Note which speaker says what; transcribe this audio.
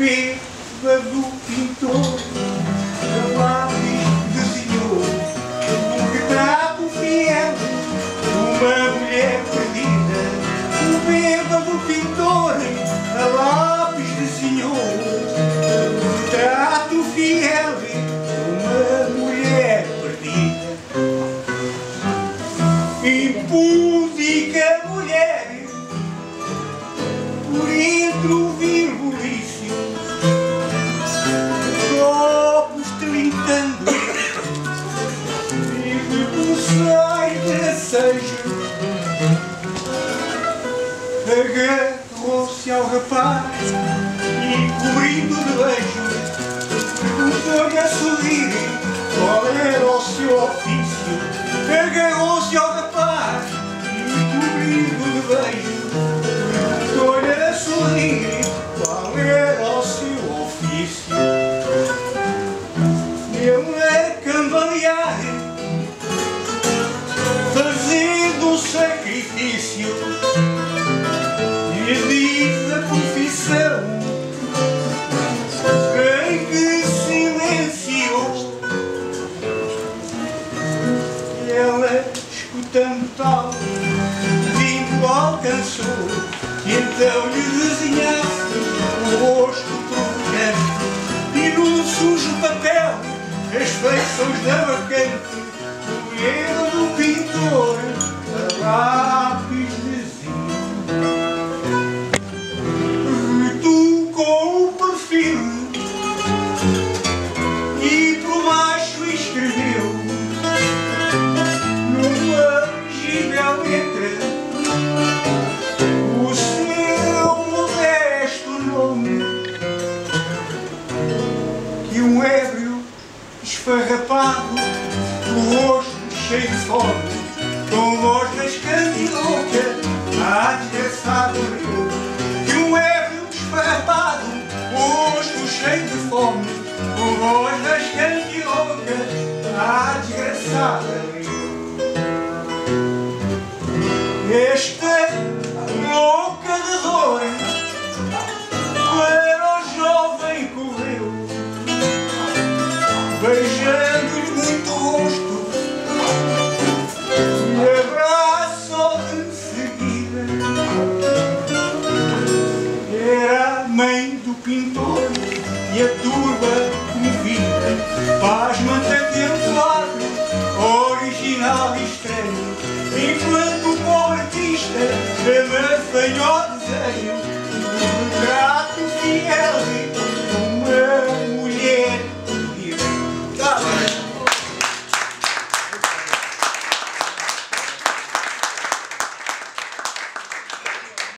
Speaker 1: bêbado pintor a lápis desenhou um retrato fiel de uma mulher perdida. O bêbado pintor a lápis desenhou um retrato fiel de uma mulher perdida. Impúdica pulsar desejo. Agarrou-se ao rapaz e cobrindo de beijo perguntou-lhe a sorrir. Qual era o seu ofício? Agarrou-se ao rapaz e cobrindo de beijo perguntou-lhe a sorrir. Qual era o seu ofício? Ele a cambalear e diz a confissão. Em que silenciou e ela escutando tal vindo alcançou e então lhe desenhasse o rosto provocante e no sujo papel as feições da esfarrapado o rosto cheio de fome com voz rascante e louca a desgraçado riu que um ébrio esfarrapado o rosto cheio de fome com voz rascante e louca a desgraçada riu esta mãe do pintor e a turba comovida pasma-te aquele quadro original e estranho. Enquanto o pobre artista chama fanhote